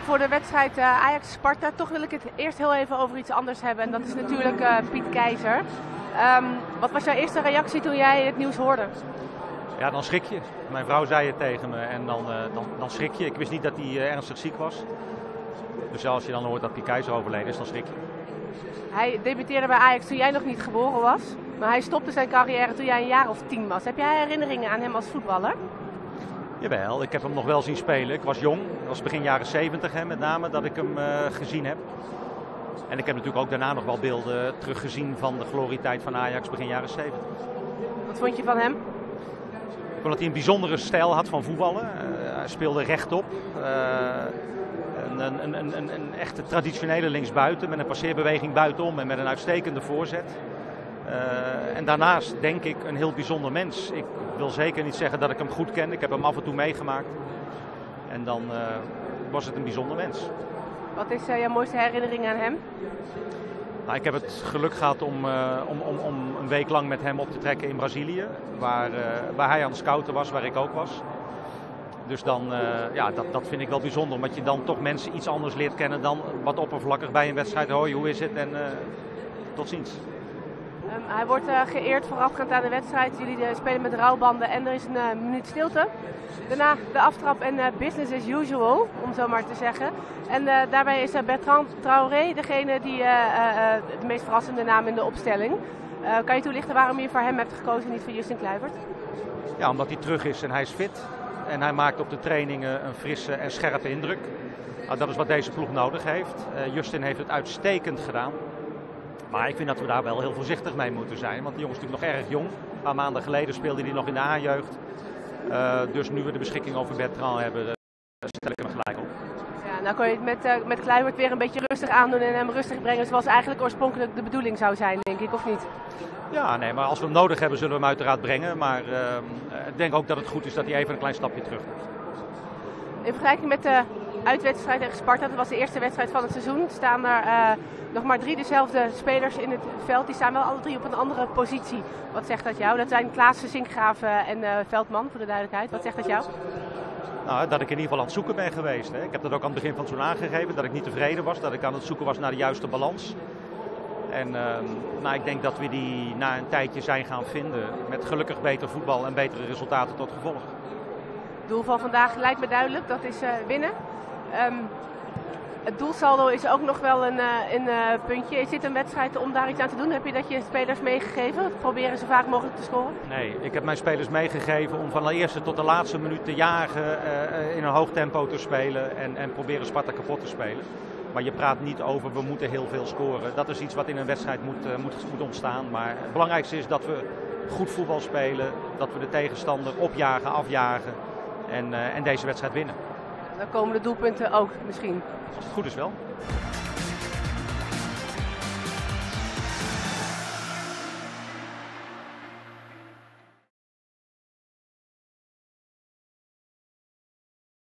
voor de wedstrijd uh, Ajax-Sparta. Toch wil ik het eerst heel even over iets anders hebben. En dat is natuurlijk uh, Piet Keizer. Um, wat was jouw eerste reactie toen jij het nieuws hoorde? Ja, dan schrik je. Mijn vrouw zei het tegen me en dan, uh, dan, dan schrik je. Ik wist niet dat hij ernstig ziek was. Dus als je dan hoort dat Piet Keizer overleden is, dan schrik je. Hij debuteerde bij Ajax toen jij nog niet geboren was. Maar hij stopte zijn carrière toen jij een jaar of tien was. Heb jij herinneringen aan hem als voetballer? Jawel, ik heb hem nog wel zien spelen. Ik was jong, dat was begin jaren 70 hè, met name, dat ik hem uh, gezien heb. En ik heb natuurlijk ook daarna nog wel beelden teruggezien van de glorietijd van Ajax begin jaren 70. Wat vond je van hem? Ik vond dat hij een bijzondere stijl had van voetballen. Uh, hij speelde rechtop. Uh, een, een, een, een, een echte traditionele linksbuiten met een passeerbeweging buitenom en met een uitstekende voorzet. Uh, en daarnaast denk ik een heel bijzonder mens. Ik wil zeker niet zeggen dat ik hem goed ken. Ik heb hem af en toe meegemaakt. En dan uh, was het een bijzonder mens. Wat is uh, jouw mooiste herinnering aan hem? Nou, ik heb het geluk gehad om, om, om, om een week lang met hem op te trekken in Brazilië. Waar, waar hij aan het scouten was, waar ik ook was. Dus dan, ja, dat, dat vind ik wel bijzonder. Omdat je dan toch mensen iets anders leert kennen dan wat oppervlakkig bij een wedstrijd. Hoi, hoe is het? En tot ziens. Um, hij wordt uh, geëerd voorafgaand aan de wedstrijd. Jullie uh, spelen met rouwbanden en er is een uh, minuut stilte. Daarna de aftrap en business as usual, om zo maar te zeggen. En daarbij is Bertrand Traoré degene die de meest verrassende naam in de opstelling. kan je toelichten waarom je voor hem hebt gekozen en niet voor Justin Kluivert? Ja, omdat hij terug is en hij is fit. En hij maakt op de trainingen een frisse en scherpe indruk. Nou, dat is wat deze ploeg nodig heeft. Justin heeft het uitstekend gedaan. Maar ik vind dat we daar wel heel voorzichtig mee moeten zijn. Want die jongen is natuurlijk nog erg jong. Een paar maanden geleden speelde hij nog in de A-jeugd. Uh, dus nu we de beschikking over Bertrand hebben, uh, stel ik hem gelijk op. Ja, nou kon je het met, uh, met Kluivert weer een beetje rustig aandoen en hem rustig brengen. Zoals eigenlijk oorspronkelijk de bedoeling zou zijn, denk ik, of niet? Ja, nee, maar als we hem nodig hebben, zullen we hem uiteraard brengen. Maar ik denk ook dat het goed is dat hij even een klein stapje terug doet. In vergelijking met de uitwedstrijd tegen Sparta, dat was de eerste wedstrijd van het seizoen, staan er uh, nog maar drie dezelfde spelers in het veld. Die staan wel alle drie op een andere positie. Wat zegt dat jou? Dat zijn Klaassen, Zinkgraven en uh, Veldman, voor de duidelijkheid. Wat zegt dat jou? Nou, dat ik in ieder geval aan het zoeken ben geweest. Hè. Ik heb dat ook aan het begin van het seizoen aangegeven, dat ik niet tevreden was, dat ik aan het zoeken was naar de juiste balans. En uh, nou, ik denk dat we die na een tijdje zijn gaan vinden met gelukkig beter voetbal en betere resultaten tot gevolg. Het doel van vandaag lijkt me duidelijk, dat is uh, winnen. Um, het doelsaldo is ook nog wel een, uh, een uh, puntje. Is dit een wedstrijd om daar iets aan te doen? Heb je dat je spelers meegegeven? Proberen zo vaak mogelijk te scoren? Nee, ik heb mijn spelers meegegeven om van de eerste tot de laatste minuut te jagen, uh, in een hoog tempo te spelen en, en proberen Sparta kapot te spelen. Maar je praat niet over we moeten heel veel scoren. Dat is iets wat in een wedstrijd moet, moet, moet ontstaan. Maar het belangrijkste is dat we goed voetbal spelen, dat we de tegenstander opjagen, afjagen en, en deze wedstrijd winnen. Dan komen de doelpunten ook misschien. Als het goed is wel.